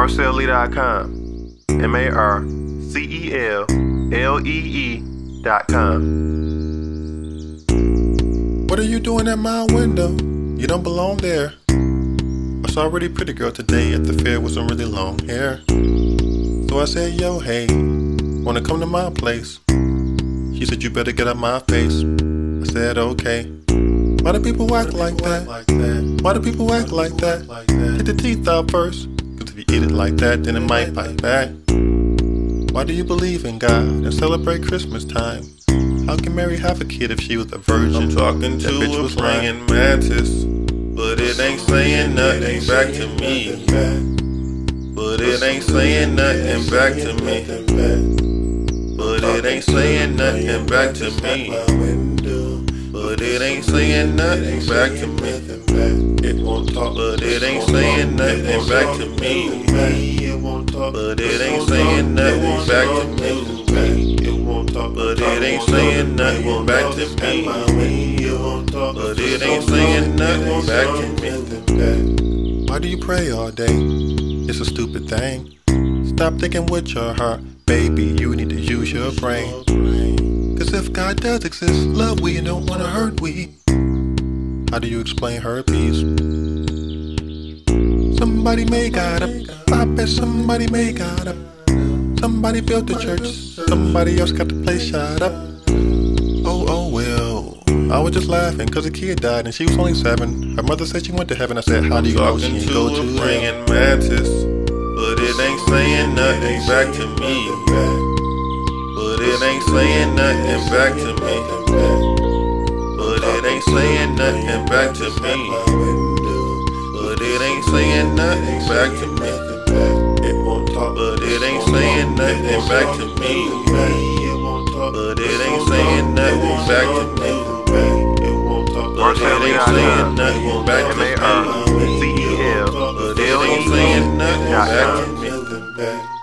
marcellee.com. M A R C E L L E E.com. What are you doing at my window? You don't belong there. I saw a really pretty girl today at the fair with some really long hair. So I said, Yo, hey, wanna come to my place? She said, You better get out my face. I said, Okay. Why do people act like that? like that? Why do people act like that? Get the teeth out first. Cause if you eat it like that, then it might bite back. Why do you believe in God and celebrate Christmas time? How can Mary have a kid if she was a virgin? I'm talking That to bitch a was praying mantis, but it ain't saying nothing back to me. But it ain't saying nothing back to me. But it ain't saying nothing back to me. But it ain't saying nothing back to me. It won't talk. But it ain't saying nothing back to me. But it ain't saying nothing back to me. But it ain't saying nothing back to me. But it ain't saying nothing back to me. Why do you pray all day? It's a stupid thing. Stop thinking with your heart, baby. You need to use your brain. Cause if God does exist, love we and don't wanna hurt we. How do you explain herpes? Somebody made God up. I bet somebody made God up. Somebody built the church. Somebody else got the place shot up. Oh, oh, well. I was just laughing cause a kid died and she was only seven. Her mother said she went to heaven. I said, How do you Talking didn't to go to praying mantis, but it ain't saying nothing back to me. But it ain't saying nothing back to me. But it ain't saying nothing back to me. It ain't saying nothing back to me. It won't talk. But it ain't saying nothing back to me. It won't talk, but it ain't saying nothing back to me. It won't talk, but it ain't saying nothing back to M A R me. But it ain't saying nothing back to me.